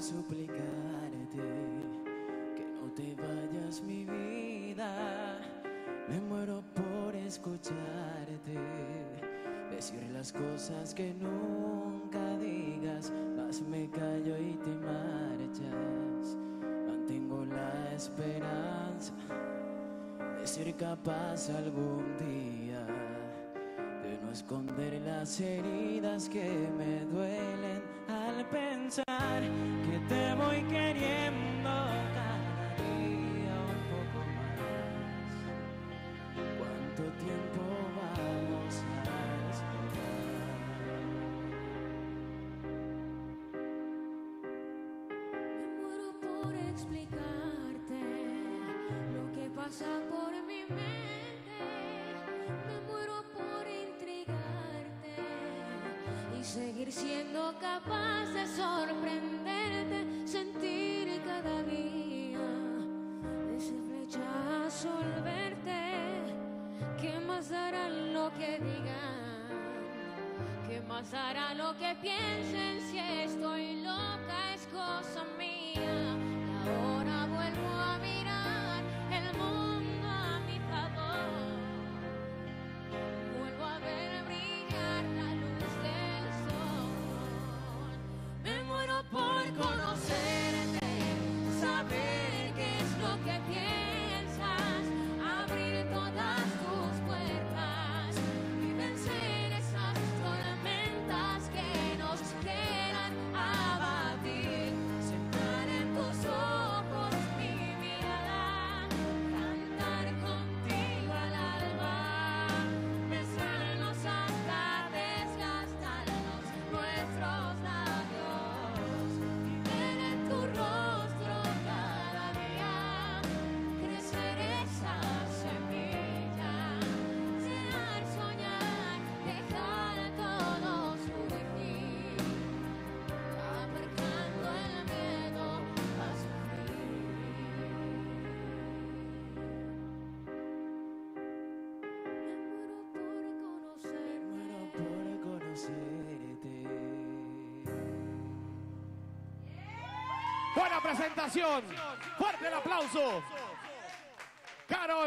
suplicarte que no te vayas mi vida. Me muero por escucharte, decir las cosas que nunca digas, mas me callo y te marchas. Mantengo la esperanza de ser capaz algún día de no esconder las heridas que me duelen al pensar te voy queriendo cada día un poco más. ¿Cuánto tiempo vamos a esperar? Me muero por explicarte lo que pasa por mi mente. Me muero por intrigarte y seguir siendo capaz de sorprenderte, flechazo al verte. ¿Qué más dará lo que digan? ¿Qué más hará lo que piensen si estoy loca? Buena presentación. Fuerte el aplauso. Carol.